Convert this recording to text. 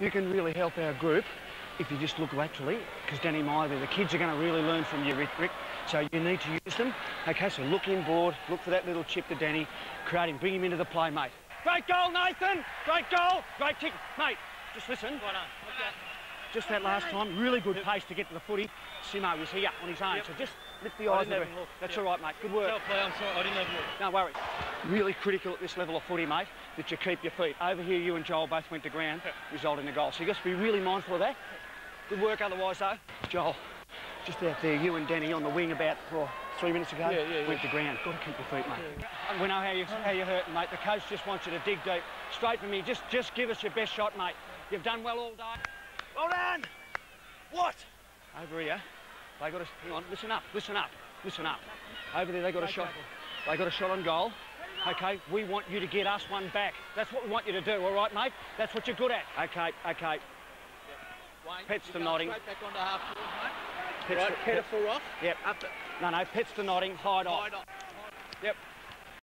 you can really help our group if you just look laterally, because Danny Miley, the kids are going to really learn from you, Rick, Rick. So you need to use them. Okay, so look inboard, look for that little chip to Danny, create him, bring him into the play, mate. Great goal, Nathan! Great goal! Great kick. Mate, just listen. Just that last time, really good pace to get to the footy. Simo was here on his own, Yep. so just lift the I eyes. didn't of have it. a look. That's Yep. all right, mate. Good work. Tell play, I'm sorry, I didn't have a look. No worries. Really critical at this level of footy, mate, that you keep your feet. Over here, you and Joel both went to ground, resulting in a goal. So you've got to be really mindful of that. Good work otherwise, though. Joel, just out there, you and Danny on the wing about oh, three minutes ago, Yeah, yeah, went yeah. to ground. Got to keep your feet, mate. We know how, you, how you're hurting, mate. The coach just wants you to dig deep. Straight for me. Just, just give us your best shot, mate. You've done well all day. Well done! What? Over here, they got a, hang on, listen up, listen up, listen up. Over there, they got a shot, they got a shot on goal. Okay, we want you to get us one back. That's what we want you to do, all right, mate? That's what you're good at. Okay, okay. Wayne, Pets to nodding. Back onto half forward, mate. Pets right, to- header off. Yep. Up the No, no, pets to nodding, hide off. side off. Yep.